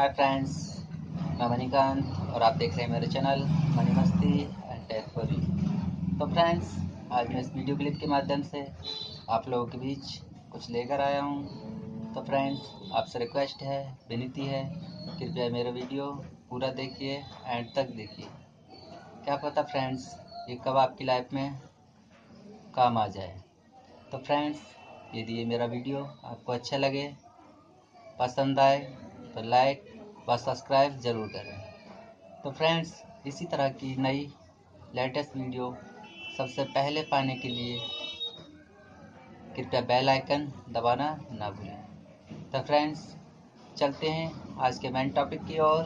Hi friends मैं मणिकांत और आप देख रहे हैं मेरे channel money Masti and tech for you तो फ्रेंड्स आज मैं इस वीडियो क्लिप के माध्यम से आप लोगों के बीच कुछ लेकर आया हूँ। तो फ्रेंड्स आपसे रिक्वेस्ट है, विनती है, कृपया मेरा वीडियो पूरा देखिए एंड तक देखिए। क्या पता फ्रेंड्स ये कब आपकी लाइफ में काम आ जाए। तो फ्रेंड्स यदि ये मेरा वीडियो आपको अच्छा लगे, पसंद आए तो लाइक व सब्सक्राइब ज़रूर करें। तो फ्रेंड्स इसी तरह की नई लेटेस्ट वीडियो सबसे पहले पाने के लिए कृपया बेल आइकन दबाना ना भूलें। तो फ्रेंड्स चलते हैं आज के मेन टॉपिक की ओर।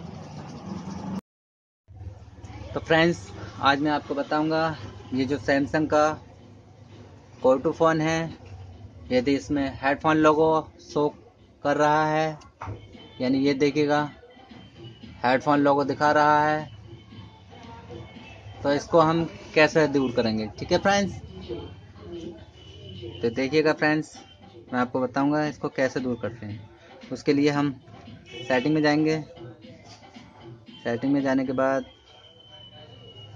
तो फ्रेंड्स आज मैं आपको बताऊँगा, ये जो सैमसंग का कोटू फ़ोन है, यदि इसमें हेडफोन लोगो शो कर रहा है, यानी ये देखिएगा हेडफोन लोगो दिखा रहा है। तो इसको हम कैसे दूर करेंगे? ठीक है फ्रेंड्स तो देखिएगा फ्रेंड्स मैं आपको बताऊँगा इसको कैसे दूर करते हैं। उसके लिए हम सेटिंग में जाएँगे। सेटिंग में जाने के बाद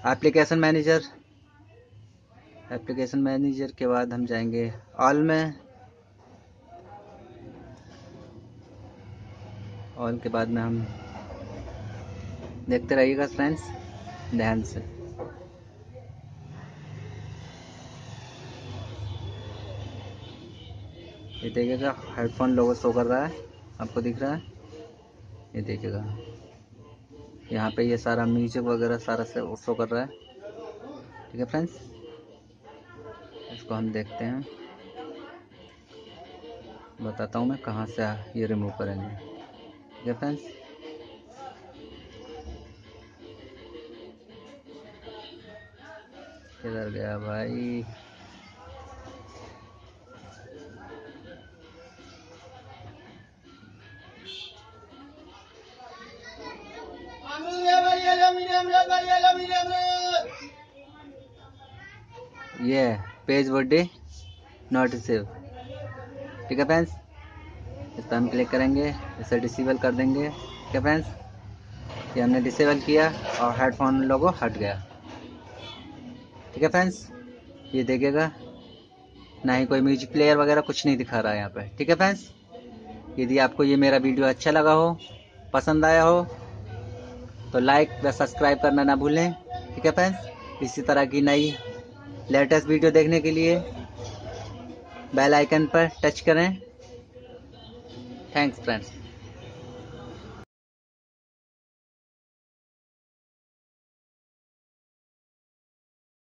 एप्लीकेशन मैनेजर एप्लीकेशन मैनेजर के बाद हम जाएँगे ऑल में। ऑल के बाद में हम देखते रहिएगा फ्रेंड्स ध्यान से। ये देखिएगा हेडफोन लोगो शो कर रहा है। आपको दिख रहा है? ये देखिएगा। यहाँ पे ये सारा म्यूज़िक वगैरह सारा से शो कर रहा है। ठीक है फ्रेंड्स इसको हम देखते हैं। बताता हूँ मैं कहाँ से ये रिमूव करेंगे। ठीक है फ्रेंड्स किधर गया भाई। ये पेज बर्थडे नॉट रिसीव ठीक है फ्रेंड्स इस पर हम क्लिक करेंगे, इसे डिसेबल कर देंगे। ठीक है फ्रेंड्स ये हमने डिसेबल किया और हेडफोन लोगो हट गया। ठीक है फ्रेंड्स ये देखेगा ना ही कोई म्यूज़िक प्लेयर वगैरह कुछ नहीं दिखा रहा है यहाँ पे। ठीक है फ्रेंड्स यदि आपको ये मेरा वीडियो अच्छा लगा हो, पसंद आया हो तो लाइक व सब्सक्राइब करना ना भूलें। ठीक है फ्रेंड्स इसी तरह की नई लेटेस्ट वीडियो देखने के लिए बेल आइकन पर टच करें। Thanks friends